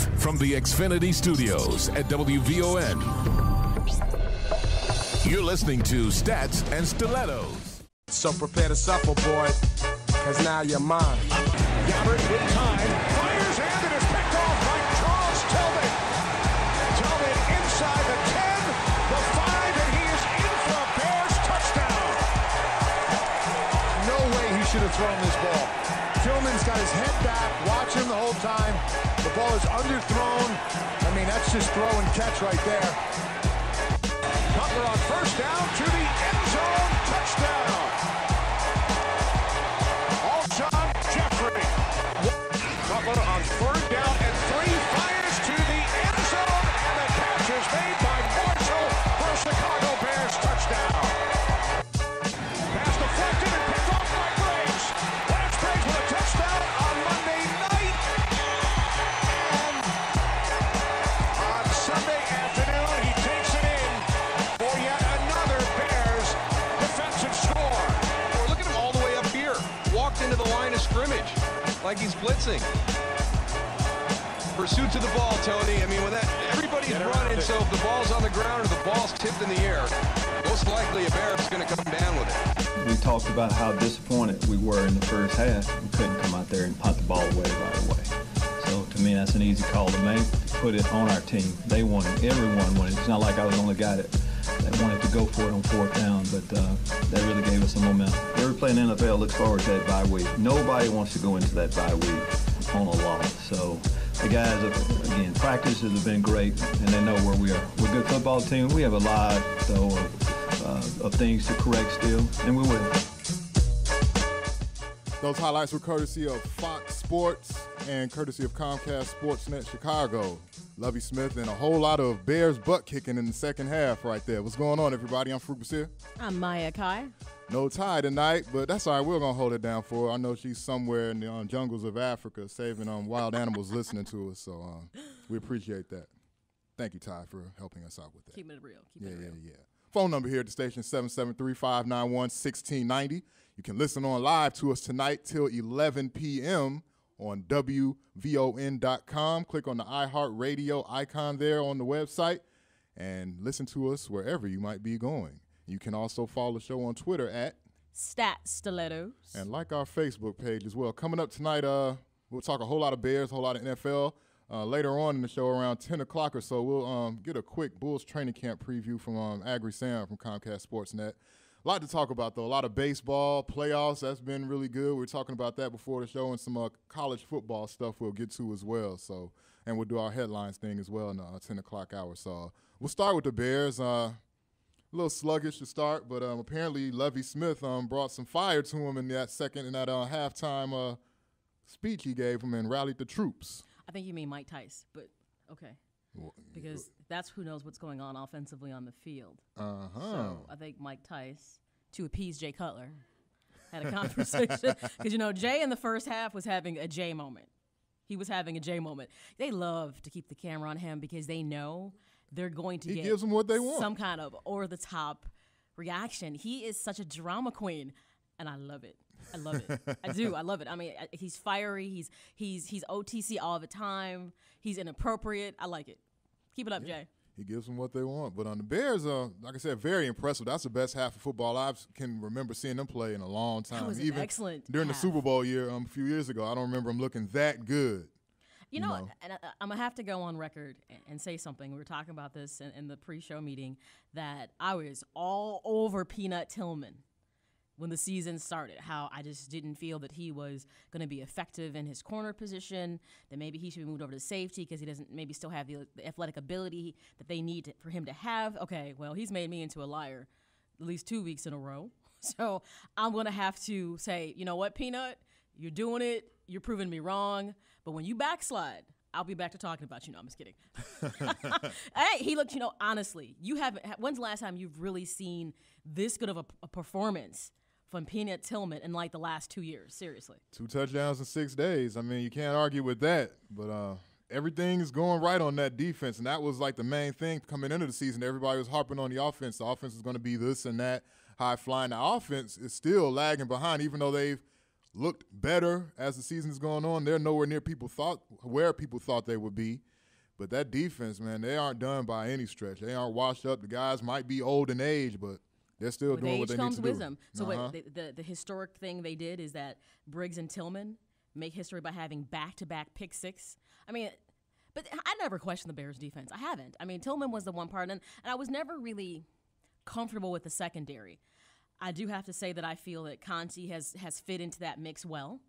Live from the Xfinity Studios at WVON. You're listening to Stats and Stilettos. So prepare to suffer, boy, because now you're mine. Gabbert with time, fires and it is picked off by Charles Tillman. Tillman inside the 10, the 5, and he is in for a Bears touchdown. No way he should have thrown this ball. Tillman's got his head back, watching the whole time. The ball is underthrown. I mean, that's just throw and catch right there. Cutler on first down to the end zone, touchdown. Alshon Jeffery. Cutler on third down like he's blitzing. Pursuit to the ball, Tony. I mean, when that everybody's running, it. so if the ball's on the ground or the ball's tipped in the air, most likely a Bear is going to come down with it. We talked about how disappointed we were in the first half. We couldn't come out there and punt the ball away right away. So to me, that's an easy call to make. Put it on our team. They wanted, everyone wanted. It's not like I was the only guy that, that wanted to go for it on fourth down, but uh, that really gave us some momentum. Every player in the NFL looks forward to that bye week. Nobody wants to go into that bye week on a loss. So the guys, have, again, practices have been great, and they know where we are. We're a good football team. We have a lot, though, of, uh, of things to correct still, and we will. Those highlights were courtesy of Fox Sports and courtesy of Comcast Sportsnet Chicago. Lovie Smith and a whole lot of Bears butt kicking in the second half right there. What's going on, everybody? I'm Farouk Basir. I'm Maya Kai. No tie tonight, but that's all right. We're gonna hold it down for her. I know she's somewhere in the um, jungles of Africa saving um, wild animals listening to us, so um, we appreciate that. Thank you, Ty, for helping us out with that. Keeping it real. Keep Yeah, it yeah, real. yeah. Phone number here at the station 773-591-1690. You can listen on live to us tonight till 11 p.m. on WVON.com. Click on the iHeartRadio icon there on the website and listen to us wherever you might be going. You can also follow the show on Twitter at Stat Stilettos. and like our Facebook page as well. Coming up tonight, uh, we'll talk a whole lot of Bears, a whole lot of NFL. Uh, later on in the show, around 10 o'clock or so, we'll um, get a quick Bulls training camp preview from um, Aggrey Sam from Comcast Sportsnet. A lot to talk about, though. A lot of baseball, playoffs. That's been really good. We are talking about that before the show, and some uh, college football stuff we'll get to as well. So, and we'll do our headlines thing as well in the uh, 10 o'clock hour. So, we'll start with the Bears. Uh, a little sluggish to start, but um, apparently Lovie Smith um, brought some fire to him in that second in that uh, halftime uh, speech he gave him and rallied the troops. I think you mean Mike Tice, but okay. Because that's who knows what's going on offensively on the field. Uh huh. So I think Mike Tice, to appease Jay Cutler, had a conversation. Because, you know, Jay in the first half was having a Jay moment. He was having a Jay moment. They love to keep the camera on him because they know they're going to He get gives 'em what they want. some kind of over the top reaction. He is such a drama queen, and I love it. I love it. I do. I love it. I mean, he's fiery. He's he's he's OTC all the time. He's inappropriate. I like it. Keep it up, Jay. He gives them what they want. But on the Bears, uh, like I said, very impressive. That's the best half of football I can remember seeing them play in a long time. Even excellent during half. the Super Bowl year um, a few years ago, I don't remember them looking that good. You know, know. and I, I'm gonna have to go on record and, and say something. We were talking about this in, in the pre-show meeting that I was all over Peanut Tillman when the season started. How I just didn't feel that he was going to be effective in his corner position. That maybe he should be moved over to safety because he doesn't maybe still have the, the athletic ability that they need to, for him to have. Okay, well he's made me into a liar at least two weeks in a row. So I'm gonna have to say, you know what, Peanut, you're doing it. You're proving me wrong. But when you backslide, I'll be back to talking about you. No, I'm just kidding. hey, he looked. You know, honestly, you haven't. When's the last time you've really seen this good of a, a performance from Peanut Tillman in like the last two years? Seriously. Two touchdowns in six days. I mean, you can't argue with that. But uh, everything is going right on that defense, and that was like the main thing coming into the season. Everybody was harping on the offense. The offense is going to be this and that, high flying. The offense is still lagging behind, even though they've looked better as the season's going on. They're nowhere near people thought where people thought they would be. But that defense, man, they aren't done by any stretch. They aren't washed up. The guys might be old in age, but they're still With doing age what they comes need to wisdom. do. So Uh-huh. what the, the the historic thing they did is that Briggs and Tillman make history by having back-to-back pick six. I mean, but I never questioned the Bears defense. I haven't. I mean, Tillman was the one part, and, and I was never really comfortable with the secondary. I do have to say that I feel that Conte has has fit into that mix well.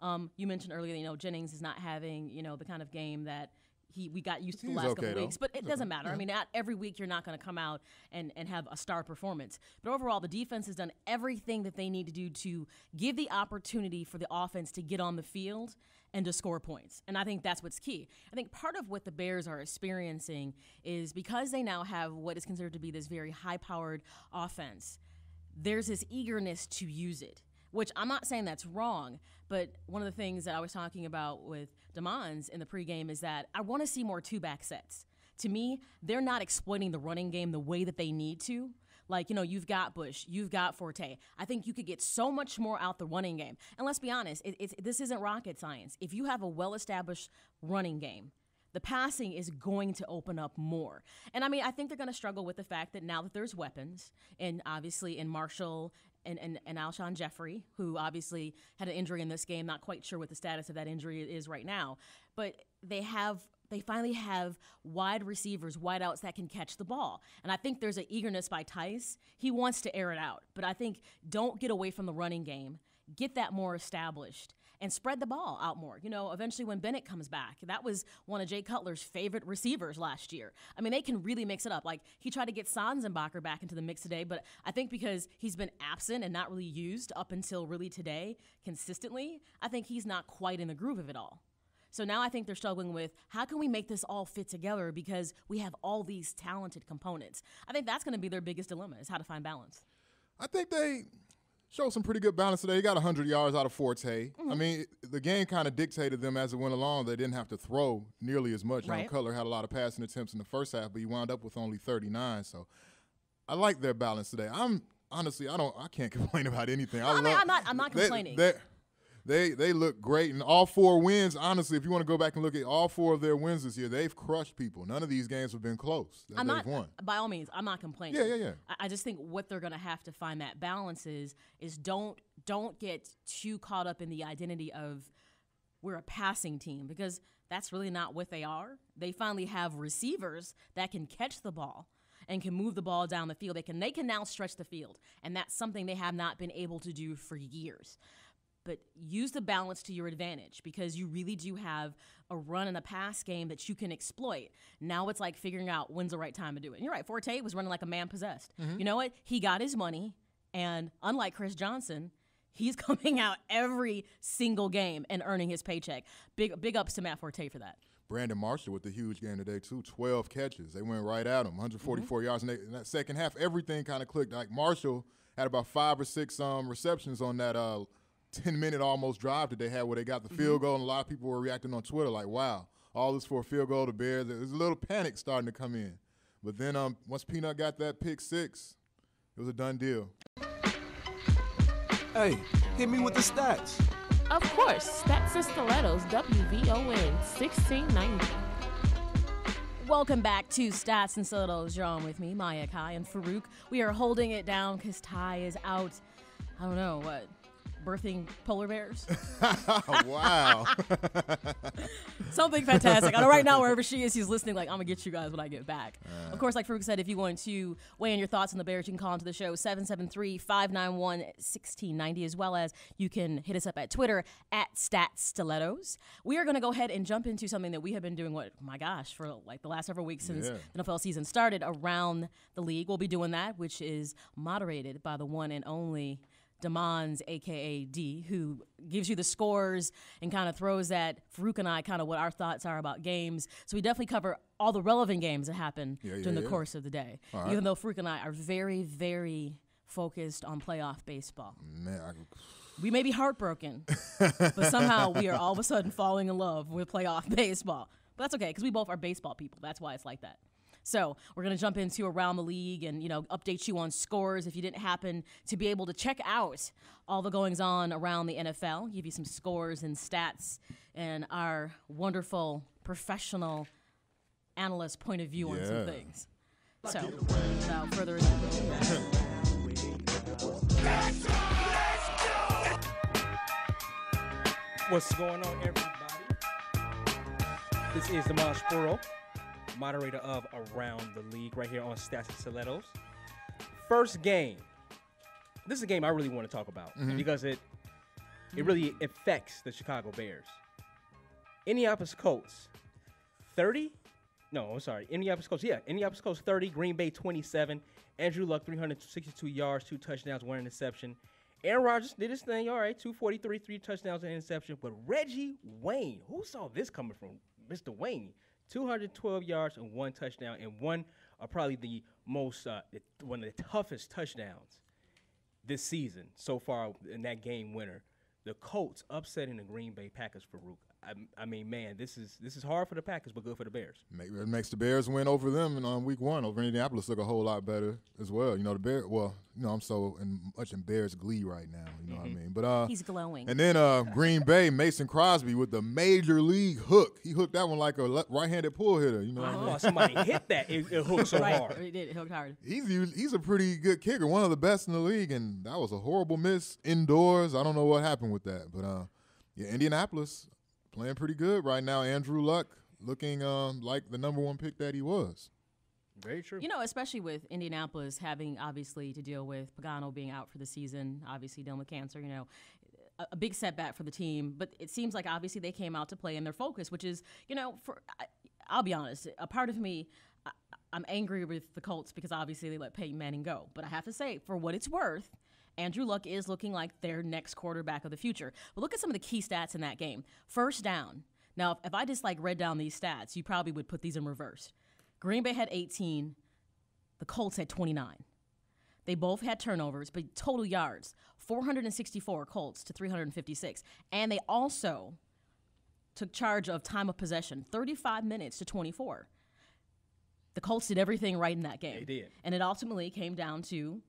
Um, you mentioned earlier, you know, Jennings is not having, you know, the kind of game that he we got used to the last okay, couple though. weeks, but it He's doesn't okay. matter. I mean, not every week you're not going to come out and, and have a star performance. But overall, the defense has done everything that they need to do to give the opportunity for the offense to get on the field and to score points. And I think that's what's key. I think part of what the Bears are experiencing is because they now have what is considered to be this very high powered offense, there's this eagerness to use it, which I'm not saying that's wrong, but one of the things that I was talking about with Demonze in the pregame is that I want to see more two back sets. To me, they're not exploiting the running game the way that they need to. Like, you know, you've got Bush, you've got Forte. I think you could get so much more out the running game. And let's be honest, it, this isn't rocket science. If you have a well established running game, the passing is going to open up more. And I mean, I think they're going to struggle with the fact that now that there's weapons, and obviously in Marshall and, and, and Alshon Jeffery, who obviously had an injury in this game, not quite sure what the status of that injury is right now, but they have. They finally have wide receivers, wideouts that can catch the ball. And I think there's an eagerness by Tice. He wants to air it out. But I think don't get away from the running game. Get that more established and spread the ball out more. You know, eventually when Bennett comes back, that was one of Jay Cutler's favorite receivers last year. I mean, they can really mix it up. Like he tried to get Sanzenbacher back into the mix today, but I think because he's been absent and not really used up until really today consistently, I think he's not quite in the groove of it all. So now I think they're struggling with how can we make this all fit together because we have all these talented components. I think that's going to be their biggest dilemma is how to find balance. I think they showed some pretty good balance today. They got 100 yards out of Forte. Mm-hmm. I mean, the game kind of dictated them as it went along. They didn't have to throw nearly as much. John Right. Cutler had a lot of passing attempts in the first half, but he wound up with only 39. So I like their balance today. I'm honestly, I don't, I can't complain about anything. I, I mean, love, I'm not- I'm not complaining. They, they, they look great, and all four wins. Honestly, if you want to go back and look at all four of their wins this year, they've crushed people. None of these games have been close. That I'm they've not, uh, won. by all means, I'm not complaining. Yeah, yeah, yeah. I, I just think what they're going to have to find that balance is is don't don't get too caught up in the identity of we're a passing team because that's really not what they are. They finally have receivers that can catch the ball and can move the ball down the field. They can they can now stretch the field, and that's something they have not been able to do for years. But use the balance to your advantage because you really do have a run and a pass game that you can exploit. Now it's like figuring out when's the right time to do it. And you're right, Forte was running like a man possessed. You know what? He got his money, and unlike Chris Johnson, he's coming out every single game and earning his paycheck. Big big ups to Matt Forte for that. Brandon Marshall with the huge game today too. Twelve catches. They went right at him. 144 yards. And they, in that second half, everything kind of clicked. Like Marshall had about five or six um, receptions on that uh, 10 minute almost drive that they had where they got the field goal. And a lot of people were reacting on Twitter like, "Wow, all this for a field goal." to Bears. There's a little panic starting to come in. But then um, once Peanut got that pick six, it was a done deal. Hey, hit me with the stats. Of course, Stats and Stilettos, WVON 1690. Welcome back to Stats and Stilettos. You're on with me, Maya Kai and Farouk. We are holding it down because Ty is out. I don't know what, birthing polar bears. wow. Something fantastic. I know right now, wherever she is, she's listening. Like I'm gonna get you guys when I get back. Uh. Of course, like Farouk said, if you want to weigh in your thoughts on the Bears, you can call into the show 773-591-1690, as well as you can hit us up at Twitter at StatStilettos. We are gonna go ahead and jump into something that we have been doing. What? My gosh, for like the last several weeks since Yeah. the NFL season started around the league. We'll be doing that, which is moderated by the one and only Demonze, aka D, who gives you the scores and kind of throws at Farouk and I kind of what our thoughts are about games. So we definitely cover all the relevant games that happen Yeah, yeah, during the yeah. course of the day. Right. Even though Farouk and I are very, very focused on playoff baseball. Man, I, We may be heartbroken, but somehow we are all of a sudden falling in love with playoff baseball. But that's okay because we both are baseball people. That's why it's like that. So we're going to jump into around the league and you know update you on scores if you didn't happen to be able to check out all the goings on around the NFL. Give you some scores and stats and our wonderful professional analyst point of view on some things. So without further ado. What's going on, everybody? This is the Demonze Spruiel, moderator of Around the League, right here on Stats and Stilettos. First game. This is a game I really want to talk about mm-hmm. because it it really affects the Chicago Bears. Indianapolis Colts, 30. No, I'm sorry. Indianapolis Colts. Yeah, Indianapolis Colts 30, Green Bay 27. Andrew Luck 362 yards, two touchdowns, one interception. Aaron Rodgers did his thing, all right, 243, three touchdowns and interception. But Reggie Wayne, who saw this coming from Mr. Wayne? 212 yards and one touchdown, and one of probably the most, uh, one of the toughest touchdowns this season so far in that game winner. The Colts upsetting the Green Bay Packers for Rook. I, I mean, man, this is this is hard for the Packers, but good for the Bears. Make, it makes the Bears win over them and on week one over Indianapolis look a whole lot better as well. You know the Bear. Well, you know I'm so in, much in Bears glee right now. You know what I mean? But uh, He's glowing. And then uh, Green Bay, Mason Crosby with the major league hook. He hooked that one like a le- right-handed pull hitter. You know what I I mean? thought somebody hit that. It, it hooked so right, hard. it did. It hooked hard. He's he's a pretty good kicker, one of the best in the league, and that was a horrible miss indoors. I don't know what happened with that, but uh, yeah, Indianapolis playing pretty good right now. Andrew Luck looking um, like the number one pick that he was. Very true. You know, especially with Indianapolis having obviously to deal with Pagano being out for the season, obviously dealing with cancer, you know, a, a big setback for the team. But it seems like obviously they came out to play in their focus, which is, you know, for I, I'll be honest, a part of me, I, I'm angry with the Colts because obviously they let Peyton Manning go. But I have to say, for what it's worth, Andrew Luck is looking like their next quarterback of the future. But look at some of the key stats in that game. First down. Now, if, if I just like read down these stats, you probably would put these in reverse. Green Bay had 18. The Colts had 29. They both had turnovers, but total yards 464 Colts to 356. And they also took charge of time of possession 35 minutes to 24. The Colts did everything right in that game. They did. And it ultimately came down to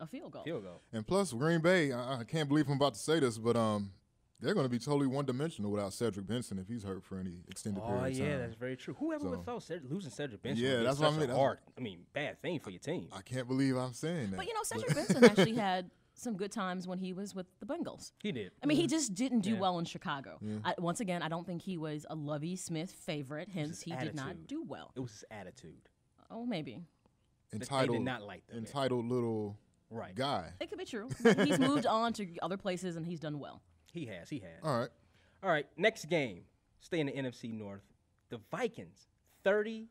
a field goal. Field goal. And plus, Green Bay, I, I can't believe I'm about to say this, but um, they're going to be totally one-dimensional without Cedric Benson if he's hurt for any extended Oh period of time. yeah, that's very true. Whoever would So- thought Ced- losing Cedric Benson? Yeah, would be that's what I such a mean. Hard, I mean, bad thing for your team. I can't believe I'm saying that. But you know, Cedric Benson actually had some good times when he was with the Bengals. He did. I mean, he just didn't do Yeah. well in Chicago. I, once again, I don't think he was a Lovie Smith favorite, hence his he did not do well. It was his attitude. Oh, maybe. entitled, not like that, man. entitled little Right. guy. It could be true. But he's moved on to other places and he's done well. He has. He has. All right. All right, next game. Stay in the NFC North. The Vikings, 30,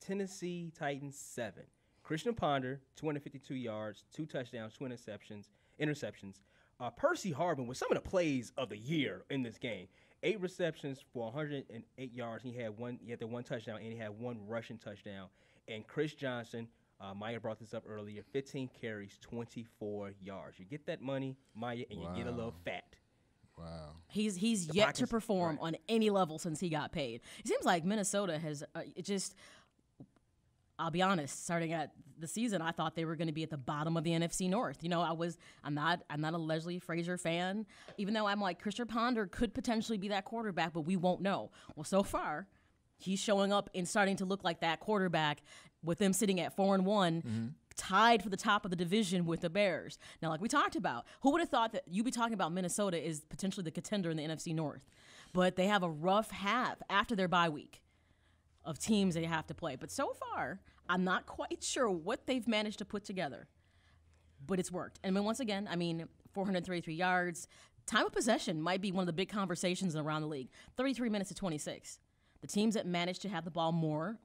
Tennessee Titans, 7. Christian Ponder, 252 yards, two touchdowns, two interceptions. Interceptions. Uh, Percy Harvin with some of the plays of the year in this game. Eight receptions for 108 yards. He had one. He had the one touchdown, and he had one rushing touchdown. And Chris Johnson, uh, Maya brought this up earlier. 15 carries, 24 yards. You get that money, Maya, and you get a little fat. Wow. He's he's yet to Vikings- perform on any level since he got paid. It seems like Minnesota has uh, it just. I'll be honest. Starting at the season, I thought they were going to be at the bottom of the NFC North. You know, I was. I'm not. I'm not a Leslie Frazier fan. Even though I'm like Christian Ponder could potentially be that quarterback, but we won't know. Well, so far, he's showing up and starting to look like that quarterback. With them sitting at four and one, mm-hmm. tied for the top of the division with the Bears. Now, like we talked about, who would have thought that you'd be talking about Minnesota is potentially the contender in the NFC North? But they have a rough half after their bye week of teams they have to play. But so far, I'm not quite sure what they've managed to put together. But it's worked. And then once again, I mean, 433 yards. Time of possession might be one of the big conversations around the league. 33 minutes to 26. The teams that managed to have the ball more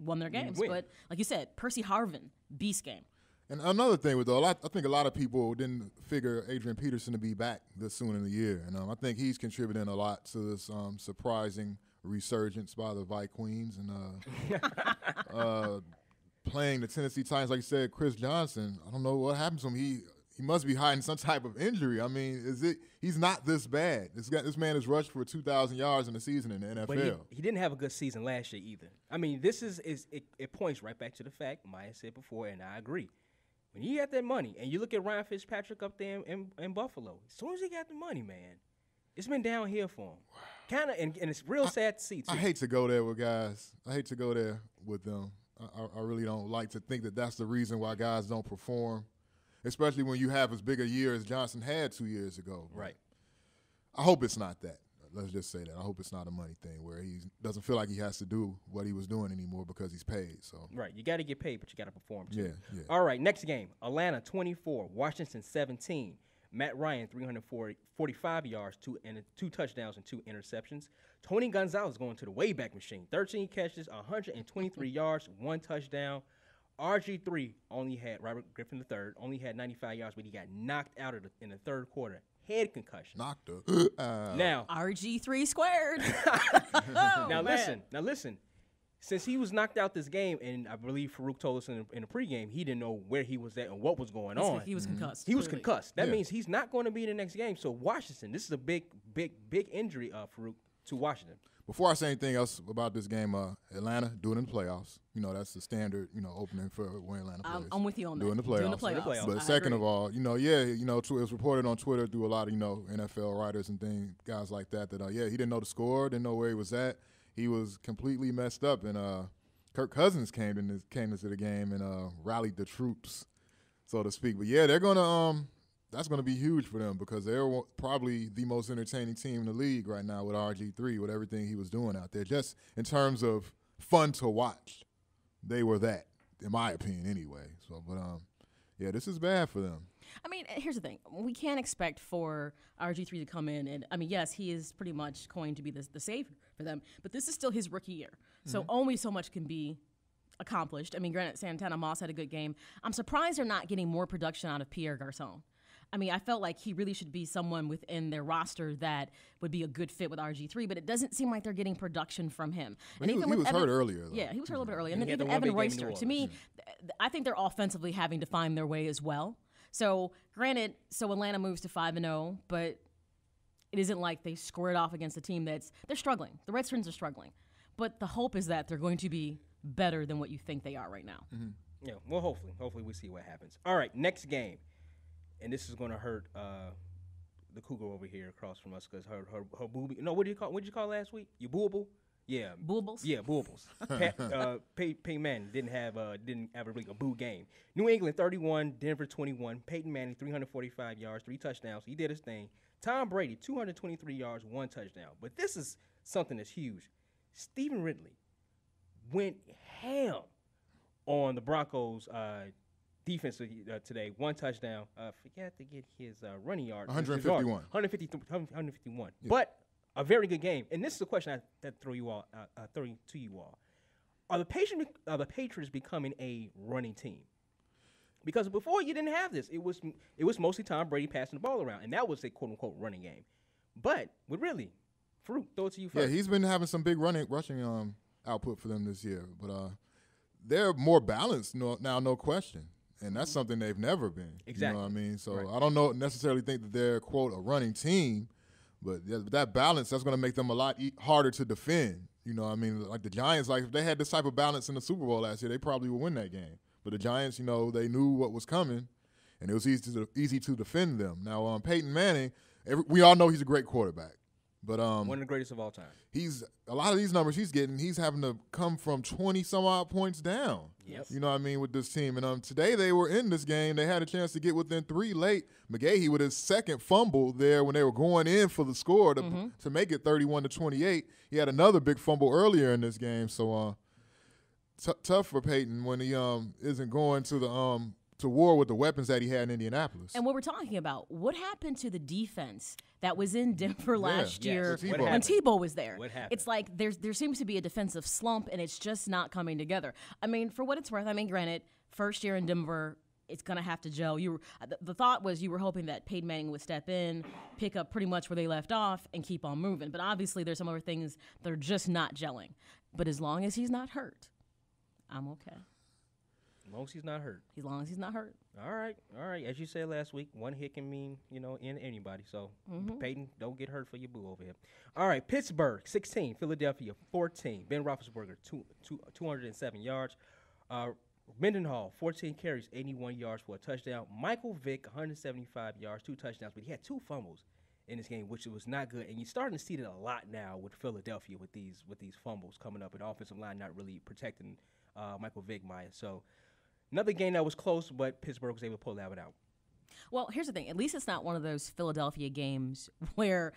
won their games. win. But like you said, Percy Harvin, beast game. And another thing with though, a lot, I think a lot of people didn't figure Adrian Peterson to be back this soon in the year, and um, I think he's contributing a lot to this um, surprising resurgence by the Vikings and uh, uh, playing the Tennessee Titans. Like you said, Chris Johnson. I don't know what happens to him. He he must be hiding some type of injury. I mean, is it? He's not this bad. This guy, this man has rushed for 2,000 yards in the season in the NFL. But he, he didn't have a good season last year either. I mean, this is is it, it points right back to the fact Maya said before, and I agree. When you got that money, and you look at Ryan Fitzpatrick up there in, in, in Buffalo, as soon as he got the money, man, it's been downhill for him. Kind of, and, and it's real sad to see. Too. I hate to go there with guys. I hate to go there with them. I, I, I really don't like to think that that's the reason why guys don't perform, especially when you have as big a year as Johnson had two years ago. Right. I hope it's not that. Let's just say that. I hope it's not a money thing where he doesn't feel like he has to do what he was doing anymore because he's paid. So Right. You got to get paid, but you got to perform too. Yeah, yeah. All right. Next game Atlanta 24, Washington 17. Matt Ryan 345 yards, two and two touchdowns and two interceptions. Tony Gonzalez going to the Wayback Machine, 13 catches, 123 yards, one touchdown. RG3 only had Robert Griffin III only had 95 yards, but he got knocked out of the, in the third quarter. Head concussion. knocked her. Uh, Now, RG3 squared. now Oh, man. listen, now listen. Since he was knocked out this game, and I believe Farouk told us in the, in the pregame, he didn't know where he was at and what was going He's- on. he was concussed, He was clearly. concussed. That Yeah. means he's not going to be in the next game. So Washington, this is a big, big, big injury, uh, Farouk, to Washington. Before I say anything else about this game, uh, Atlanta doing in the playoffs. You know that's the standard. You know opening for when Atlanta plays. I'm- I'm with you on that. doing the playoffs. Doing the playoffs. Doing the playoffs. But I second agree. of all, you know, yeah, you know, it was reported on Twitter through a lot of you know NFL writers and things, guys like that. That uh, yeah, he didn't know the score, didn't know where he was at. He was completely messed up, and uh, Kirk Cousins came in came into the game and uh, rallied the troops, so to speak. But yeah, they're gonna um, that's gonna be huge for them because they're probably the most entertaining team in the league right now with RG three with everything he was doing out there. Just in terms of fun to watch, they were that, in my opinion, anyway. So, but um, yeah, this is bad for them. I mean, here's the thing: we can't expect for RG3 to come in and I mean, yes, he is pretty much going to be the, the savior for them, but this is still his rookie year, so Mm-hmm. only so much can be accomplished. I mean, granted, Santana Moss had a good game. I'm surprised they're not getting more production out of Pierre Garcon. I mean, I felt like he really should be someone within their roster that would be a good fit with RG3, but it doesn't seem like they're getting production from him. Well, he was- he was hurt earlier, though. Yeah, he was hurt a little bit earlier. And And then had the even Evan big game in New Royster, to me, th- th- I think they're offensively having to find their way as well. So, granted, so Atlanta moves to 5 and 0, but it isn't like they squared off against a team that's they're struggling. The Redskins are struggling. But the hope is that they're going to be better than what you think they are right now. Mm-hmm. Yeah, well, hopefully, hopefully we see what happens. All right, next game, and this is going to hurt uh, the cougar over here across from us because her her her booby. No, what do you call what did you call last week? You booble? Yeah, Boobles? Yeah, boobles. Pat, uh, Pey- Peyton Manning didn't have uh, didn't have a, really a boo game. New England 31, Denver 21. Peyton Manning 345 yards, three touchdowns. He did his thing. Tom Brady 223 yards, one touchdown. But this is something that's huge. Stevan Ridley went ham on the Broncos uh, defense uh, today. One touchdown. Uh, forgot to get his uh, running yard. his yard. 151. 150, 151. But a very good game. And this is a question I, that throw you all, uh, uh, throw to you all. Are the patient, are the Patriots becoming a running team? Because before you didn't have this, it was it was mostly Tom Brady passing the ball around, and that was a quote unquote running game. But with really, Farouk, throw it to you first. Yeah, he's been having some big running rushing um output for them this year, but uh, they're more balanced no, now, no question, and that's something they've never been. You Exactly. know what I mean? So Right. I don't know necessarily think that they're quote a running team, but that balance that's going to make them a lot harder to defend. You know, what I mean, like the Giants, like if they had this type of balance in the Super Bowl last year, they probably would win that game. But the Giants, you know, they knew what was coming, and it was easy to easy to defend them. Now, um, Peyton Manning, every, we all know he's a great quarterback, but um, One of the greatest of all time. he's a lot of these numbers he's getting. He's having to come from twenty some odd points down. Yep. You know what I mean with this team. And um, today they were in this game. They had a chance to get within three late. McGahee with his second fumble there when they were going in for the score to to make it thirty one to twenty eight. He had another big fumble earlier in this game. So uh, t- tough for Peyton when he um isn't going to the um to war with the weapons that he had in Indianapolis. And what we're talking about, what happened to the defense that was in Denver last Yes. year What when happened? Tebow was there? What happened? It's like there's there seems to be a defensive slump, and it's just not coming together. I mean, for what it's worth, I mean, granted, first year in Denver. It's gonna have to gel. You were, uh, the, the thought was you were hoping that Peyton Manning would step in, pick up pretty much where they left off, and keep on moving. But obviously, there's some other things that are just not gelling. But as long as he's not hurt, I'm okay. As long as he's not hurt. As long as he's not hurt. All right, all right. As you said last week, one hit can mean you know in anybody. So Mhm. Peyton, don't get hurt for your boo over here. All right, Pittsburgh 16, Philadelphia 14. Ben Roethlisberger two, two, 207 yards. Uh, Mendenhall 14 carries, 81 yards for a touchdown. Michael Vick 175 yards, two touchdowns, but he had two fumbles in this game, which was not good. And you're starting to see that a lot now with Philadelphia with these with these fumbles coming up, and offensive line not really protecting uh, Michael Vick, Maya. So another game that was close, but Pittsburgh was able to pull that one out. Well, here's the thing. At least it's not one of those Philadelphia games where,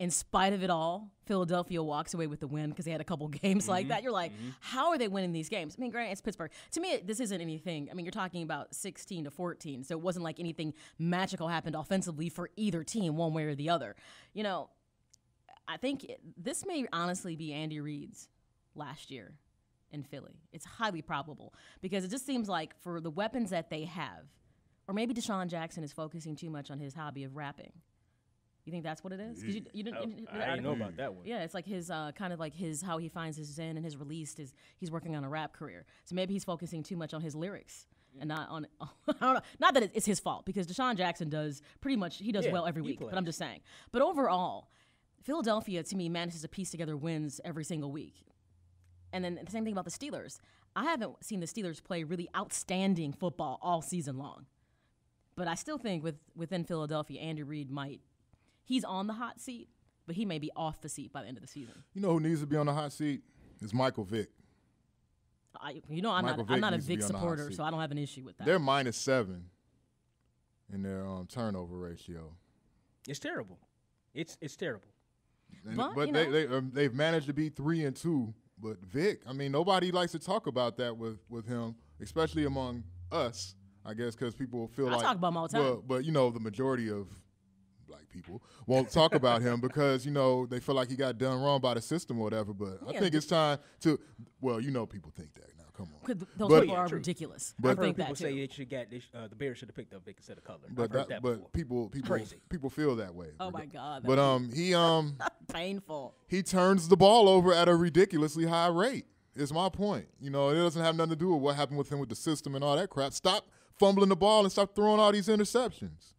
in spite of it all, Philadelphia walks away with the win because they had a couple games like mm-hmm. that. You're like, mm-hmm. how are they winning these games? I mean, granted, it's Pittsburgh. To me, this isn't anything. I mean, you're talking about 16 to 14, so it wasn't like anything magical happened offensively for either team, one way or the other. You know, I think it, this may honestly be Andy Reid's last year in Philly. It's highly probable because it just seems like for the weapons that they have, or maybe DeSean Jackson is focusing too much on his hobby of rapping. You think that's what it is? 'Cause You, you didn't, you- I didn't know about that one. Yeah, it's like his uh, kind of like his how he finds his zen and his release is he's working on a rap career. So maybe he's focusing too much on his lyrics and not on I don't know. Not that it's his fault because DeSean Jackson does pretty much he does Yeah, well every week. But I'm just saying. But overall, Philadelphia to me manages to piece together wins every single week. And then the same thing about the Steelers. I haven't seen the Steelers play really outstanding football all season long. But I still think with within Philadelphia, Andy Reid might he's on the hot seat, but he may be off the seat by the end of the season. You know who needs to be on the hot seat? Is Michael Vick. I, you know, I'm Michael not I'm Vick not a needs to be Vick on the hot supporter, so I don't have an issue with that. They're minus seven in their um, turnover ratio. It's terrible. It's it's terrible. And- But, but they, know- they um, they've managed to be three and two. But Vick, I mean, nobody likes to talk about that with with him, especially among us. I guess because people feel I like talk about him all the time. Well, but you know, the majority of black people won't talk about him because you know they feel like he got done wrong by the system or whatever. But I think it's time to. Well, you know, people think that. Come on. 'Cause th- those But- people are true. ridiculous. But- I heard think people that too. say they should get they sh- uh, the Bears should have picked up Vick instead of Cutler. But I've heard that, that but before. people people Crazy. people feel that way. Oh my God, But um, he um painful. he turns the ball over at a ridiculously high rate. Is my point. You know, it doesn't have nothing to do with what happened with him with the system and all that crap. Stop fumbling the ball and stop throwing all these interceptions.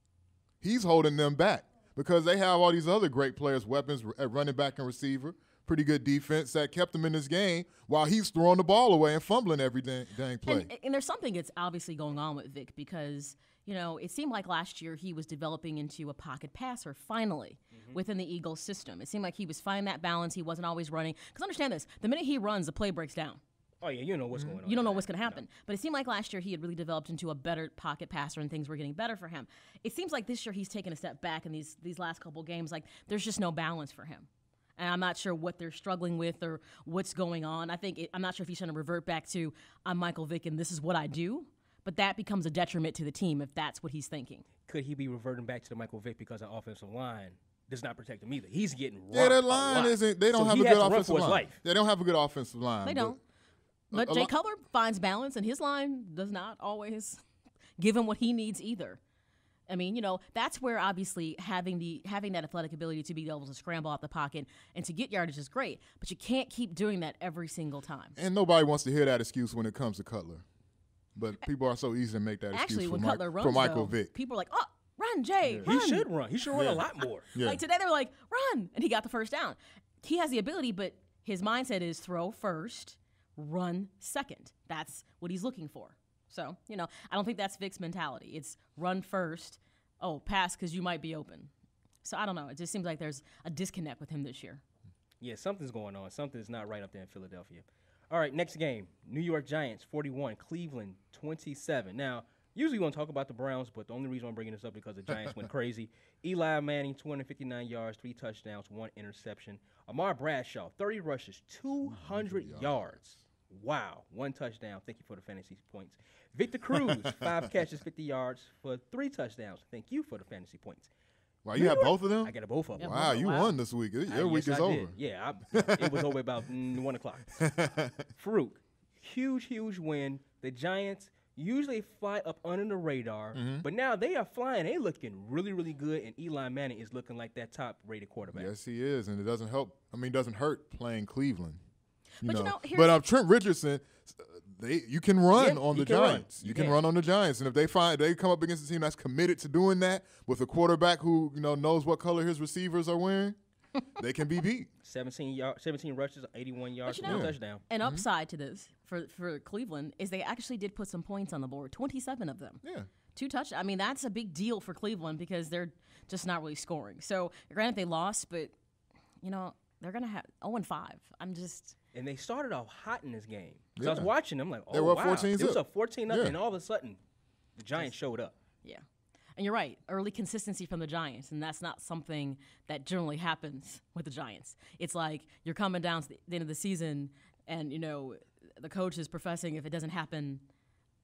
He's holding them back because they have all these other great players, weapons at running back and receiver, pretty good defense that kept him in this game while he's throwing the ball away and fumbling every dang, dang play. And, and there's something that's obviously going on with Vick because you know it seemed like last year he was developing into a pocket passer finally mm-hmm. within the Eagles system. It seemed like he was finding that balance. He wasn't always running. Because understand this: the minute he runs, the play breaks down. oh yeah, you know what's mm-hmm. going on. You don't know what's going to happen. But it seemed like last year he had really developed into a better pocket passer and things were getting better for him. It seems like this year he's taken a step back in these these last couple games. Like there's just no balance for him. And I'm not sure what they're struggling with or what's going on. I think it, I'm not sure if he's trying to revert back to I'm Michael Vick and this is what I do. But that becomes a detriment to the team if that's what he's thinking. Could he be reverting back to the Michael Vick because the offensive line does not protect him either? He's getting yeah, rocked that a line lot. isn't. They don't So have a good offensive line. life. They don't have a good offensive line. They don't. But a Jay lot- Cutler finds balance, and his line does not always give him what he needs either. I mean, you know, that's where obviously having the having that athletic ability to be able to scramble out the pocket and to get yardage is great, but you can't keep doing that every single time. And nobody wants to hear that excuse when it comes to Cutler. But people are so easy to make that Actually, excuse for, when Mike- Cutler runs, for Michael though, Vick. people are like, "Oh, run, Jay, He run." should run. He should run Yeah. a lot more. Yeah. Like today, they're like, run, and he got the first down. He has the ability, but his mindset is throw first, run second. That's what he's looking for. So, you know, I don't think that's Vick's mentality. It's run first, oh, pass because you might be open. So I don't know. It just seems like there's a disconnect with him this year. Yeah, something's going on. Something's not right up there in Philadelphia. All right, next game. New York Giants 41, Cleveland 27. Now, usually we want to talk about the Browns, but the only reason I'm bringing this up is because the Giants went crazy. Eli Manning 259 yards, 3 touchdowns, 1 interception. Ahmad Bradshaw 30 rushes, 200 yards. Wow, 1 touchdown. Thank you for the fantasy points. Victor Cruz 5 catches, 50 yards for 3 touchdowns. Thank you for the fantasy points. Wow, you have both of them? I got both of them. Wow, you Wow. won this week. Your I- week yes, is I over. did. Yeah, I, it was over about mm, one o'clock. Farouk, huge, huge win. The Giants usually fly up under the radar, Mm-hmm. but now they are flying. They looking really, really good, and Eli Manning is looking like that top-rated quarterback. Yes, he is, and it doesn't help. I mean, it doesn't hurt playing Cleveland. You But know, you know, here's- but um, Trent Richardson, uh, they you can run Yeah, on the can run. Giants. You, You can, can. run on the Giants, and if they find they come up against a team that's committed to doing that with a quarterback who you know knows what color his receivers are wearing, they can be beat. 17 yard, 17 rushes, 81 yards, you know, one touchdown. an Mm-hmm. upside to this for for Cleveland is they actually did put some points on the board, 27 of them. Yeah. Two touch. I mean, that's a big deal for Cleveland because they're just not really scoring. So, granted, they lost, but you know they're gonna have 0 and 5. I'm just And they started off hot in this game. 'Cause I was Yeah. watching them like, oh, They were wow. 14 It was zip. up 14 nothing, Yeah. and all of a sudden, the Giants showed up. Yeah. And you're right, early consistency from the Giants, and that's not something that generally happens with the Giants. It's like you're coming down to the the end of the season, and you know the coach is professing if it doesn't happen,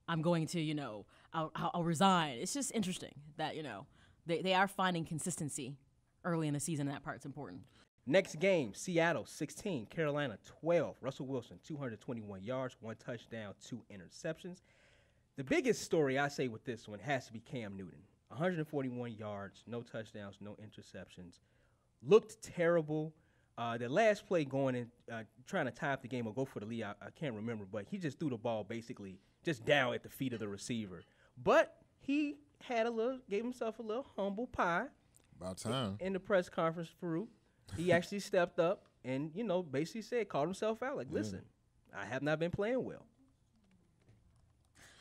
I'm going to, you know, I'll, I'll I'll resign. It's just interesting that you know they they are finding consistency early in the season, and that part's important. Next game, Seattle 16, Carolina 12. Russell Wilson 221 yards, one touchdown, two interceptions. The biggest story I say with this one has to be Cam Newton. 141 yards, no touchdowns, no interceptions. Looked terrible. Uh, the last play going in, uh, trying to tie up the game or go for the lead, I, I can't remember, but he just threw the ball basically just down at the feet of the receiver. But he had a little, gave himself a little humble pie About time. in the press conference, Farouk. He actually stepped up and, you know, basically said, called himself out. Like, listen, I have not been playing well.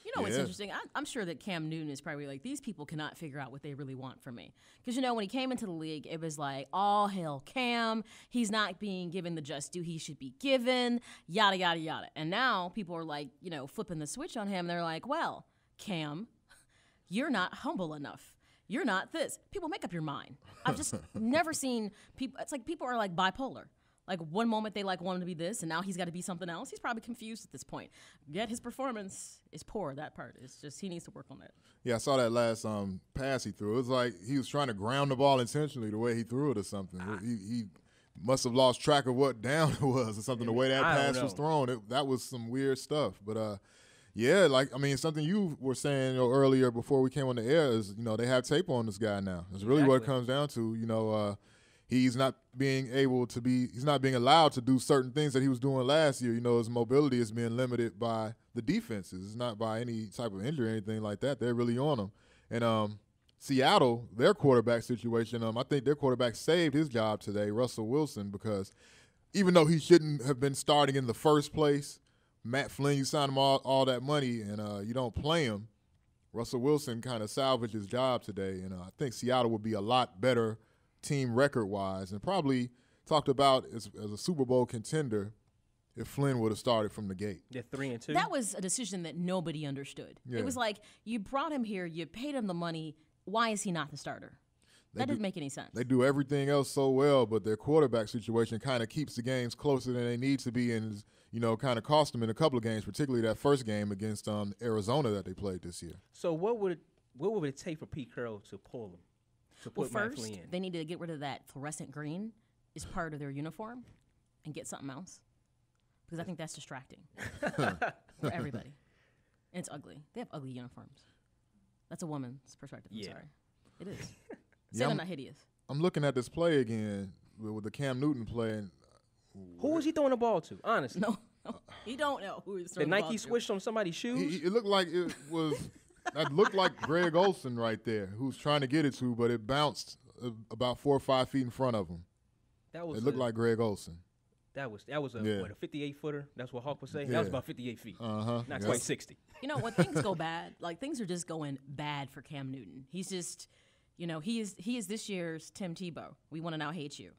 You know what's Yeah. interesting? I, I'm sure that Cam Newton is probably like, these people cannot figure out what they really want from me. Because, you know, when he came into the league, it was like, all hail Cam. He's not being given the just due he should be given, yada, yada, yada. And now people are like, you know, flipping the switch on him. They're like, well, Cam, you're not humble enough. You're not this. People make up your mind. I've just never seen people. It's like people are like bipolar. Like one moment they like want him to be this, and now he's got to be something else. He's probably confused at this point. Yet his performance is poor. That part is just he needs to work on that. Yeah, I saw that last um, pass he threw. It was like he was trying to ground the ball intentionally the way he threw it or something. He, he must have lost track of what down it was or something. The way that I pass was thrown, it, that was some weird stuff. But uh, yeah, like I mean, something you were saying you know, earlier before we came on the air is you know they have tape on this guy now. It's really what it comes down to. You know, uh, he's not being able to be, he's not being allowed to do certain things that he was doing last year. You know, his mobility is being limited by the defenses. It's not by any type of injury or anything like that. They're really on him. And um, Seattle, their quarterback situation, um, I think their quarterback saved his job today, Russell Wilson, because even though he shouldn't have been starting in the first place, Matt Flynn, you signed him all, all that money and uh, you don't play him. Russell Wilson kind of salvaged his job today, and uh, I think Seattle would be a lot better team record wise, and probably talked about as, as a Super Bowl contender if Flynn would have started from the gate. They're three and two. That was a decision that nobody understood. Yeah. It was like you brought him here, you paid him the money. Why is he not the starter? They that do- didn't make any sense. They do everything else so well, but their quarterback situation kind of keeps the games closer than they need to be, and is, you know, kind of cost them in a couple of games, particularly that first game against um, Arizona that they played this year. so what would it, what would it take for Pete Carroll to pull them? To Well, put Matt first, Flynn? they need to get rid of that fluorescent green as part of their uniform and get something else. Because I think that's distracting for everybody. And it's ugly. They have ugly uniforms. That's a woman's perspective. I'm Yeah. sorry. It is. Say Yeah, I'm- not hideous. I'm looking at this play again with, with the Cam Newton play, and Who was he throwing the ball to? Honestly, No, no. He don't know who he's the throwing the Nike to. switched on somebody's shoes. he, it looked like it was that looked like Greg Olsen right there, who's trying to get it to, but it bounced uh, about four or five feet in front of him. that was It looked a- like Greg Olsen. that was that was a Yeah. what a 58 footer. That's what Hawk was saying. That was about 58 feet. Uh huh. Not quite 60. You know, when things go bad, like things are just going bad for Cam Newton. He's just, you know, he is he is this year's Tim Tebow. We want to now hate you.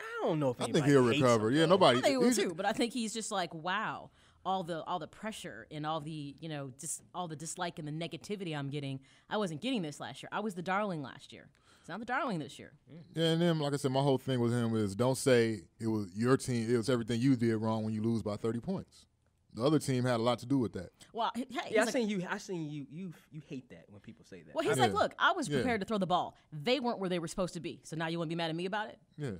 I don't know if I think he'll recover. him, Yeah, nobody. I think he will too, but I think he's just like, wow, all the all the pressure and all the you know just all the dislike and the negativity I'm getting. I wasn't getting this last year. I was the darling last year. It's not the darling this year. Mm. Yeah, and then like I said, my whole thing with him is don't say it was your team. It was everything you did wrong when you lose by 30 points. The other team had a lot to do with that. Well, hey, Yeah, I like, seen you. I seen you. You you hate that when people say that. well, he's Yeah. like, look, I was Yeah. prepared to throw the ball. They weren't where they were supposed to be. So now you want to be mad at me about it? Yeah.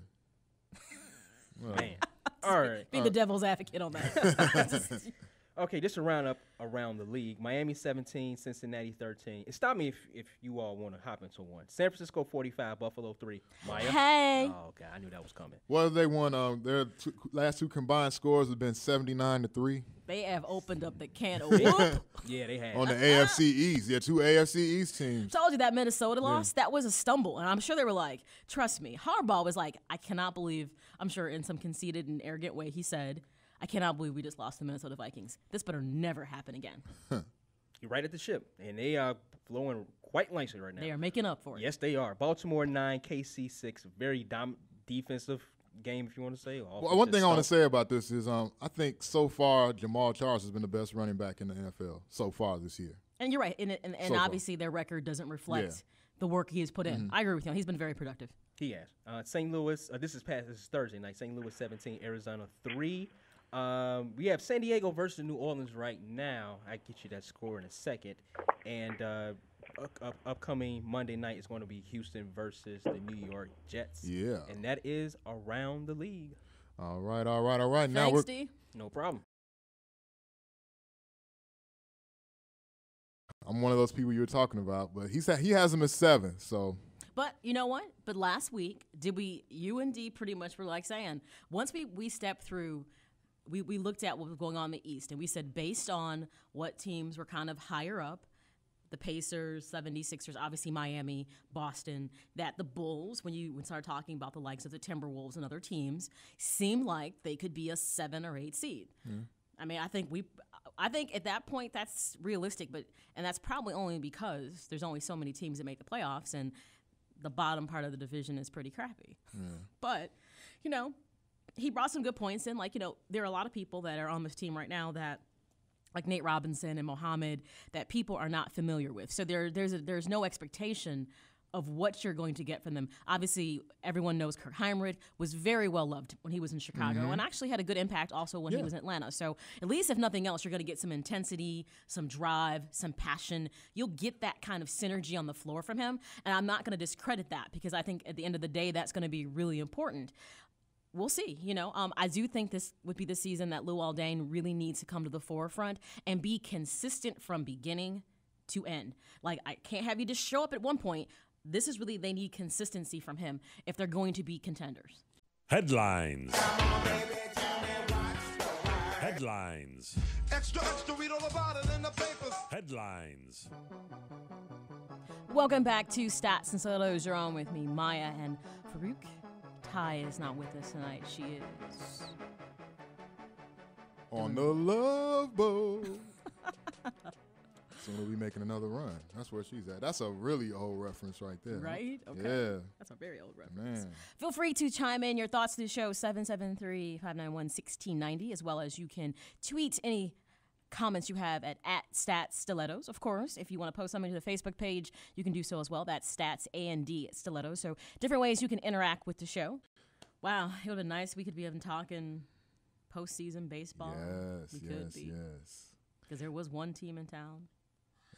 Man. All right. Be the devil's advocate on that. Okay, just a roundup around the league. Miami 17, Cincinnati 13. And stop me if, if you all want to hop into one. San Francisco 45, Buffalo 3. Maya? hey, Oh, God, I knew that was coming. Well, they won. Um, their two, last two combined scores have been 79 to three. They have opened up the can of whoop. Yeah, they have. on the AFC East. Yeah, two AFC East teams. Told you that Minnesota loss, that was a stumble. And I'm sure they were like, trust me. Harbaugh was like, I cannot believe, I'm sure in some conceited and arrogant way, he said, I cannot believe we just lost the Minnesota Vikings. This better never happen again. You're right at the ship, and they are flowing quite nicely right now. They are making up for it. Yes, they are. Baltimore nine, KC six. Very dom- defensive game, if you want to say. Well, one thing I want to say about this is, um, I think so far Jamaal Charles has been the best running back in the NFL so far this year. And you're right. And, and, and So far. obviously their record doesn't reflect Yeah. Mm-hmm. the work he has put in. I agree with you. He's been very productive. He has. Uh, St. Louis. Uh, this is past. This is Thursday night. St. Louis 17, Arizona three. Um, we have San Diego versus New Orleans right now. I get you that score in a second. And uh, up, up, upcoming Monday night is going to be Houston versus the New York Jets. Yeah. And that is around the league. All right, all right, all right. Now we're D. No problem. I'm one of those people you were talking about, but he said he has him at seven. So But you know what? But last week, did we, you and D pretty much were like saying, once we, we stepped through, we, we looked at what was going on in the East, and we said, based on what teams were kind of higher up, the Pacers, 76ers, obviously Miami, Boston, that the Bulls, when you start talking about the likes of the Timberwolves and other teams, seem like they could be a seven or eight seed. Mm-hmm. I mean, I think we, I think at that point that's realistic, but and that's probably only because there's only so many teams that make the playoffs, and the bottom part of the division is pretty crappy. But you know, he brought some good points in. Like you know, there are a lot of people that are on this team right now that. Like Nate Robinson and Mohammed, that people are not familiar with. So there, there's a, there's no expectation of what you're going to get from them. Obviously, everyone knows Kirk Hinrich was very well loved when he was in Chicago mm-hmm. and actually had a good impact also when he was in Atlanta. So at least if nothing else, you're going to get some intensity, some drive, some passion. You'll get that kind of synergy on the floor from him. And I'm not going to discredit that because I think at the end of the day, that's going to be really important we'll see. You know, um, I do think this would be the season that Luol Deng really needs to come to the forefront and be consistent from beginning to end. Like, I can't have you just show up at one point. This is really, they need consistency from him if they're going to be contenders. Headlines. Headlines. Extra, extra, read all about it in the papers. Headlines. Welcome back to Stats and Solos. You're on with me, Maya and Farouk. Ty is not with us tonight. She is. on the love boat. Soon we'll be making another run. That's where she's at. That's a really old reference right there. Right? Okay. Yeah. That's a very old reference. Man. Feel free to chime in your thoughts to the show 773 591 1690, as well as you can tweet any comments you have at, at Stats Stilettos. Of course, if you want to post something to the Facebook page, you can do so as well. That's Stats A and D Stilettos. So different ways you can interact with the show. Wow, it would have been nice. We could be even talking postseason baseball. Yes, we could yes, be. yes. Because there was one team in town.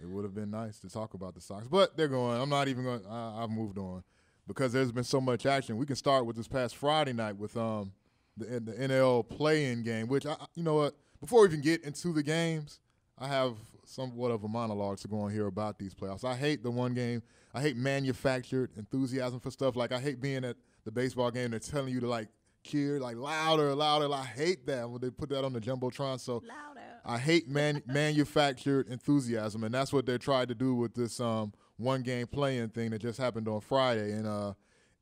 It would have been nice to talk about the Sox, but they're going. I'm not even going. I, I've moved on because there's been so much action. We can start with this past Friday night with um the the NL play-in game, which I, I- you know what. Before we even get into the games, I have somewhat of a monologue to go on here about these playoffs. I hate the one game. I hate manufactured enthusiasm for stuff. Like I hate being at the baseball game. They're telling you to like cheer like louder, louder. I hate that when they put that on the jumbotron. So louder. I hate man- manufactured enthusiasm, and that's what they're trying to do with this um, one game playing thing that just happened on Friday, and uh,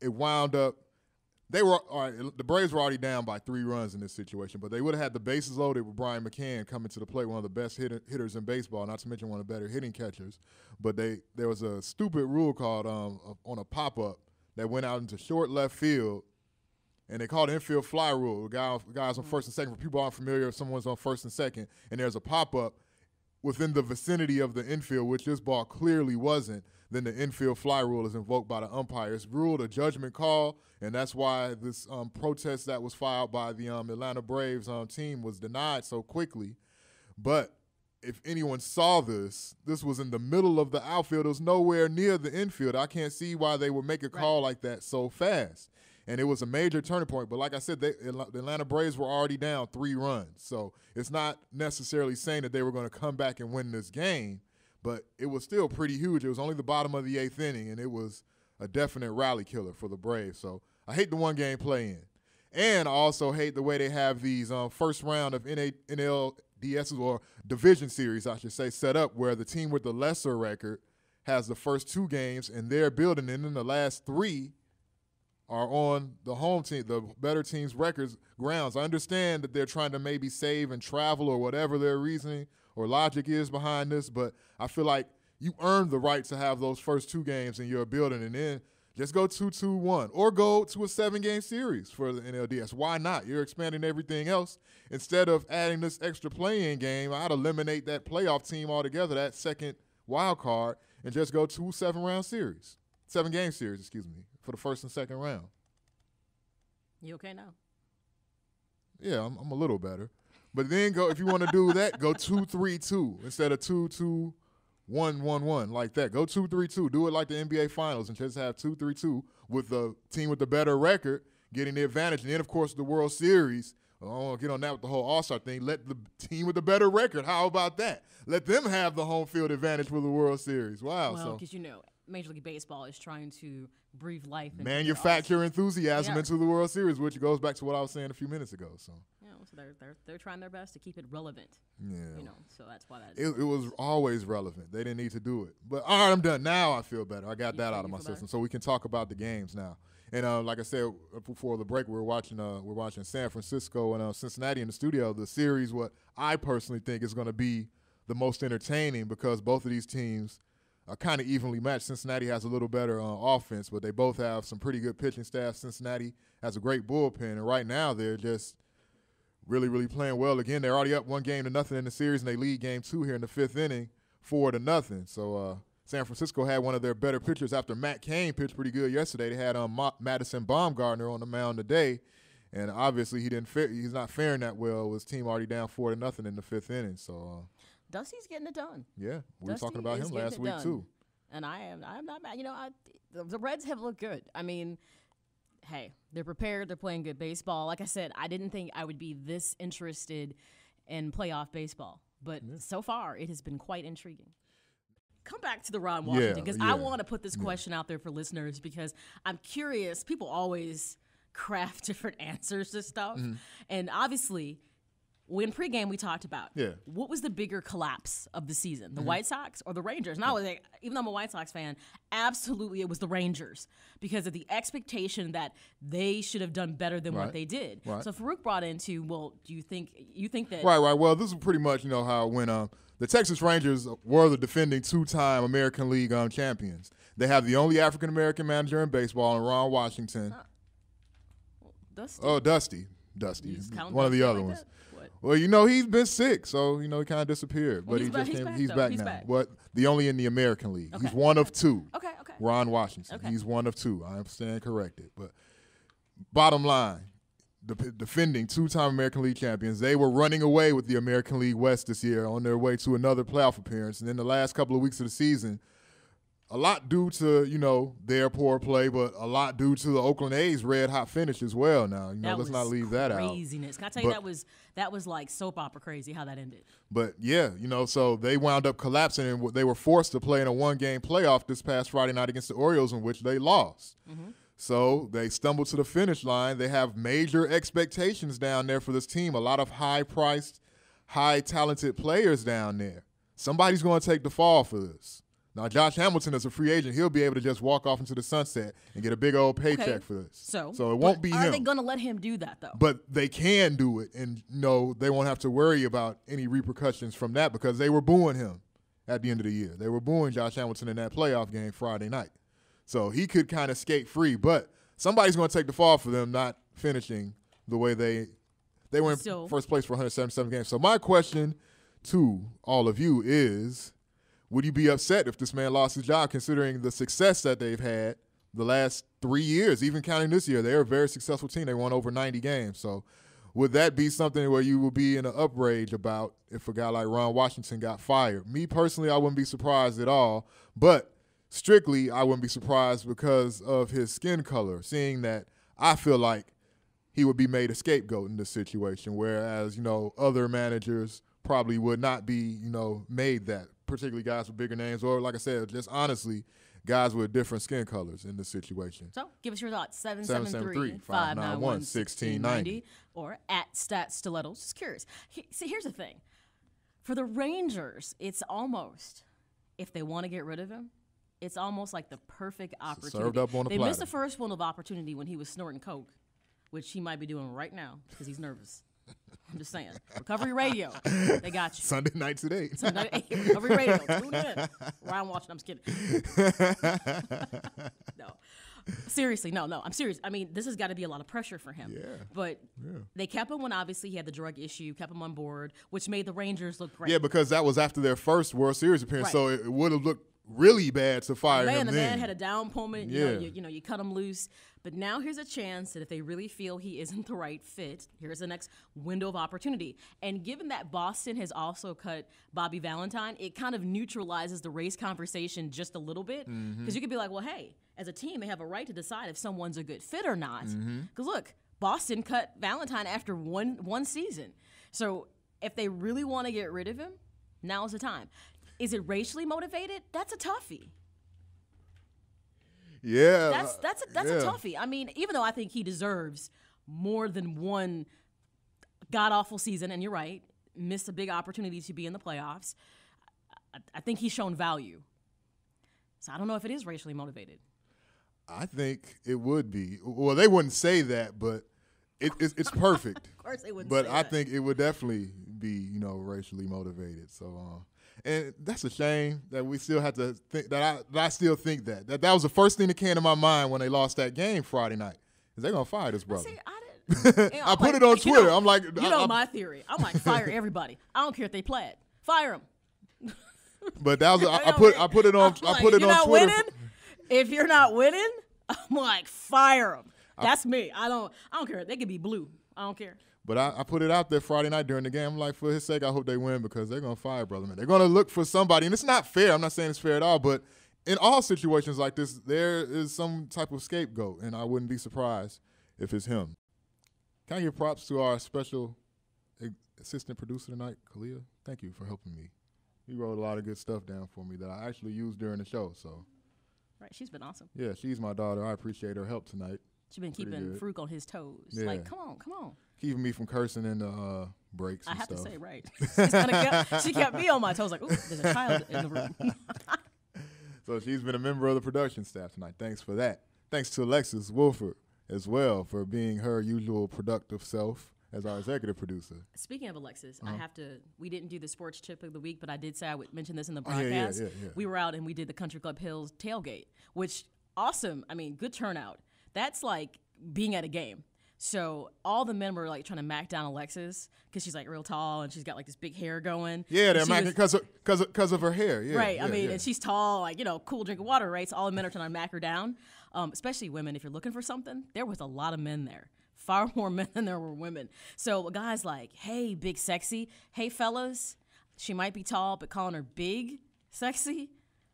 it wound up. They were all right. The Braves were already down by three runs in this situation, but they would have had the bases loaded with Brian McCann coming to the plate, one of the best hitter, hitters in baseball, not to mention one of the better hitting catchers. But they there was a stupid rule called um, on a pop up that went out into short left field and they called it infield fly rule. Guy, guys on first and second. For people aren't familiar, if someone's on first and second, and there's a pop up within the vicinity of the infield, which this ball clearly wasn't, then the infield fly rule is invoked by the umpire. It's ruled a judgment call, and that's why this um, protest that was filed by the um, Atlanta Braves um, team was denied so quickly. But if anyone saw this, this was in the middle of the outfield. It was nowhere near the infield. I can't see why they would make a call like that so fast. And it was a major turning point. But like I said, they, the Atlanta Braves were already down three runs. So it's not necessarily saying that they were going to come back and win this game, but it was still pretty huge. It was only the bottom of the eighth inning, and it was a definite rally killer for the Braves. So I hate the one game play in. And I also hate the way they have these um, first round of NA, NLDSs or division series, I should say, set up where the team with the lesser record has the first two games in their building, and then the last three are on the home team, the better team's records grounds. I understand that they're trying to maybe save and travel or whatever their reasoning or logic is behind this, but I feel like you earned the right to have those first two games in your building and then just go 2 2 1 or go to a seven game series for the NLDS. Why not? You're expanding everything else. Instead of adding this extra play in game, I'd eliminate that playoff team altogether, that second wild card, and just go two seven round series, seven game series, excuse me, for the first and second round. You okay now? Yeah, I'm, I'm a little better. But then go if you want to do that, go two three two instead of two two one one one like that. Go two three two. Do it like the NBA Finals and just have two three two with the team with the better record getting the advantage. And then of course the World Series. I don't want to get on that with the whole All Star thing. Let the team with the better record. How about that? Let them have the home field advantage for the World Series. Wow. Well, so because you know, Major League Baseball is trying to breathe life manufacture enthusiasm Yeah. into the World Series, which goes back to what I was saying a few minutes ago. So so they're they're they're trying their best to keep it relevant. yeah. You know, so that's why that. it, it was always relevant. They didn't need to do it. But all right, I'm done. Now I feel better. I got You that out of my system, better? so we can talk about the games now. And uh, like I said uh, before the break, we were watching uh, we're watching San Francisco and uh, Cincinnati in the studio. The series, what I personally think is going to be the most entertaining because both of these teams are kind of evenly matched. Cincinnati has a little better uh, offense, but they both have some pretty good pitching staff. Cincinnati has a great bullpen, and right now they're just really, really playing well. Again, they're already up one game to nothing in the series, and they lead game two here in the fifth inning, four to nothing. So uh, San Francisco had one of their better pitchers after Matt Cain pitched pretty good yesterday. They had um, Ma- Madison Bumgarner on the mound today, and obviously he didn't. Fa- he's not faring that well. His team already down four to nothing in the fifth inning. So uh, Dusty's getting it done. yeah, we were talking about him last week done. too. And I am I'm not mad. You know, I, the, the Reds have looked good. I mean, hey, they're prepared. They're playing good baseball. Like I said, I didn't think I would be this interested in playoff baseball, but so far it has been quite intriguing. Come back to the Ron Washington because I yeah, want to put this question out there for listeners because I'm curious. People always craft different answers to stuff, Mm-hmm. and obviously. When pregame we talked about Yeah. Mm-hmm. what was the bigger collapse of the season, the White Sox or the Rangers? And I was like, even though I'm a White Sox fan, absolutely it was the Rangers because of the expectation that they should have done better than Right. what they did. Right. So Farouk brought into, well, do you think you think that Right, right. Well, this is pretty much you know how when um, the Texas Rangers were the defending two-time American League um, champions. They have the only African American manager in baseball, and Ron Washington. Dusty? Oh, Dusty, Dusty, one of the other like ones. that? Well, you know he's been sick, so you know he kind of disappeared. But he's he back- just he's came. back, he's though. back He's now. back. But the only in the American League. He's one of two. Okay, okay. Ron Washington. Okay. He's one of two. I stand corrected. But bottom line, the defending two-time American League champions, they were running away with the American League West this year on their way to another playoff appearance. And in the last couple of weeks of the season, a lot due to you know their poor play, but a lot due to the Oakland A's red hot finish as well. Now you know that let's not leave that out. craziness. Can I tell you But- that was that was like soap opera crazy how that ended. But yeah, you know, so they wound up collapsing and they were forced to play in a one game playoff this past Friday night against the Orioles, in which they lost. Mm-hmm. So they stumbled to the finish line. They have major expectations down there for this team. A lot of high priced, high talented players down there. Somebody's going to take the fall for this. Now, Josh Hamilton is a free agent. He'll be able to just walk off into the sunset and get a big old paycheck Okay. for this. So so it won't be Are him they going to let him do that though? but they can do it and no they won't have to worry about any repercussions from that because they were booing him at the end of the year they were booing josh hamilton in that playoff game friday night so he could kind of skate free but somebody's going to take the fall for them not finishing the way they they were in So- first place for 177 games so my question to all of you is would you be upset if this man lost his job considering the success that they've had the last three years, even counting this year? They're a very successful team. They won over 90 games. So would that be something where you would be in an uprage about if a guy like Ron Washington got fired? Me personally, I wouldn't be surprised at all. But strictly, I wouldn't be surprised because of his skin color, seeing that I feel like he would be made a scapegoat in this situation, whereas, you know, other managers probably would not be, you know, made that, particularly guys with bigger names, or like I said, just honestly, guys with different skin colors in this situation. So give us your thoughts. 773 773 591 1690 or at Stat Stilettos. Just curious. He- see, here's the thing. For the Rangers, it's almost, if they want to get rid of him, it's almost like the perfect opportunity. up on they missed the first one of opportunity when he was snorting coke, which he might be doing right now because he's nervous. I'm just saying. Recovery Radio, they got you. Sunday nights at 8. Sunday, hey, Recovery Radio, tune in. Ryan watching, I'm just kidding. no. Seriously, no, no. I'm serious. I mean, this has got to be a lot of pressure for him. Yeah. But yeah. they kept him when obviously he had the drug issue, kept him on board, which made the Rangers look great. Yeah, because that was after their first World Series appearance, Right. so it would have looked really bad to fire man, him the then. man had a down payment. You, know, Yeah. you, you know, you cut him loose. But now here's a chance that if they really feel he isn't the right fit, here's the next window of opportunity. And given that Boston has also cut Bobby Valentine, it kind of neutralizes the race conversation just a little bit. Because Mm-hmm. you could be like, well, hey, as a team, they have a right to decide if someone's a good fit or not. Because Mm-hmm. look, Boston cut Valentine after one one season. So if they really want to get rid of him, now's the time. Is it racially motivated? That's a toughie. Yeah, That's that's a, that's yeah. a toughie. I mean, even though I think he deserves more than one god awful season, and you're right, missed a big opportunity to be in the playoffs. I, I think he's shown value. So I don't know if it is racially motivated. I think it would be. Well, they wouldn't say that, but it, it's, it's perfect. Of course, they wouldn't. but I that. think it would definitely be, you know, racially motivated. So, um, and that's a shame that we still have to think that I, that I still think that. that that was the first thing that came to my mind when they lost that game Friday night. Is they're gonna fire this brother? See, I. I put it on Twitter. know- I'm like, you I- know I- my theory. I'm like, fire everybody. I don't care if they play it. Fire them. but that was I, I put I put it on I put it you're on not Twitter. Winning, if you're not winning, I'm like, fire them. That's me. I don't. I don't care. They could be blue. I don't care. But I, I put it out there Friday night during the game. I'm like, for his sake, I hope they win because they're gonna fire brother man. They're gonna look for somebody, and it's not fair. I'm not saying it's fair at all, but in all situations like this, there is some type of scapegoat, and I wouldn't be surprised if it's him. Can I give props to our special assistant producer tonight, Kalia? Thank you for helping me. He wrote a lot of good stuff down for me that I actually used during the show. So Right. She's been awesome. yeah, she's my daughter. I appreciate her help tonight, She's been Pretty keeping good. Farouk on his toes. Yeah. Like, come on, come on. Keeping me from cursing in the uh, breaks. I have stuff. to say, right. Kept, she kept me on my toes. Like, ooh, there's a child in the room. So she's been a member of the production staff tonight. Thanks for that. Thanks to Alexis Wolford as well for being her usual productive self as our executive producer. Speaking of Alexis, Uh-huh. I have to. We didn't do the sports tip of the week, but I did say I would mention this in the Oh, yeah, broadcast. yeah, yeah. We were out and we did the Country Club Hills tailgate, which awesome. I mean, good turnout. That's like being at a game. So all the men were like trying to mac down Alexis because she's like real tall and she's got like this big hair going. Yeah, they're macking because of, cause of, cause of her hair. Yeah, right. yeah, I mean, yeah. and she's tall, like, you know, cool drink of water, right? So all the men are trying to mac her down, um, especially women. If you're looking for something, there was a lot of men there. Far more men than there were women. So a guy's like, hey, big sexy. Hey, fellas, she might be tall, but calling her big sexy,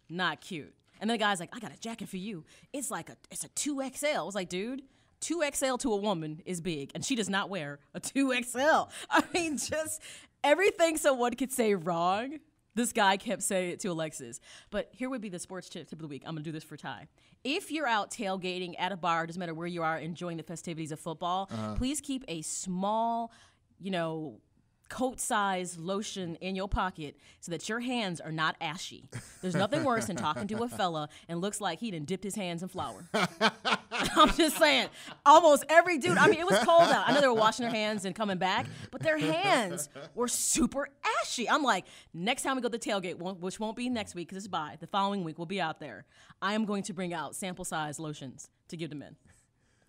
not cute. And then the guy's like, I got a jacket for you. It's like a, it's a 2XL. I was like, dude, 2XL to a woman is big, and she does not wear a 2XL. I mean, just everything someone could say wrong, this guy kept saying it to Alexis. But here would be the sports tip tip of the week. I'm gonna do this for Ty. If you're out tailgating at a bar, doesn't matter where you are, enjoying the festivities of football, uh-huh. please keep a small, you know, coat size lotion in your pocket so that your hands are not ashy. There's nothing worse than talking to a fella and looks like he done dipped his hands in flour. I'm just saying, almost every dude. I mean, it was cold out. I know they were washing their hands and coming back, but their hands were super ashy. I'm like, next time we go to the tailgate, which won't be next week because it's by the following week, we'll be out there. I am going to bring out sample size lotions to give to men.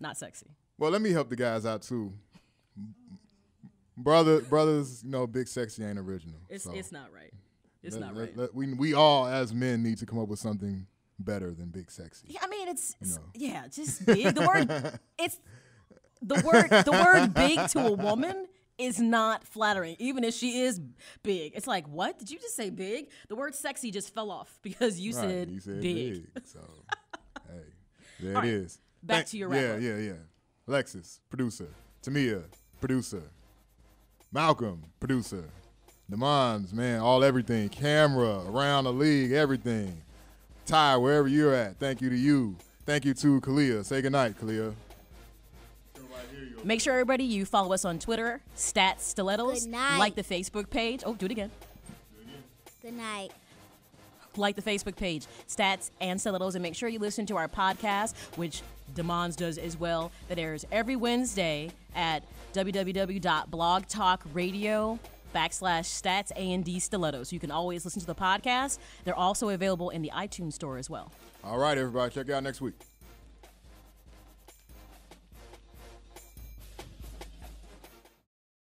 Not sexy. Well, let me help the guys out too. Brother, brothers, you know, big sexy ain't original. It's so it's not right. It's let- not let- right. let- we we all as men need to come up with something better than big sexy. Yeah, I mean, it's, it's- know. yeah, just big. The word it's the word the word big to a woman is not flattering, even if she is big. It's like, what did you just say? Big? The word sexy just fell off because you Right, said, you said big. big. So, hey, there All it right, is. back Thank- to your Yeah, yeah, yeah. Alexis, producer. Tamia, producer. Malcolm, producer. Demonze, man, all everything. Camera, around the league, everything. Ty, wherever you're at. Thank you to you. Thank you to Kalia. Say goodnight, Kalia. Make sure everybody you follow us on Twitter, Stats Stilettos. Good night. Like the Facebook page. Oh, do it again. Good night. Like the Facebook page, Stats and Stilettos, and make sure you listen to our podcast, which Demonze does as well. That airs every Wednesday at www.blogtalkradio backslash stats and D stilettos. You can always listen to the podcast. They're also available in the iTunes store as well. All right, everybody. Check out next week.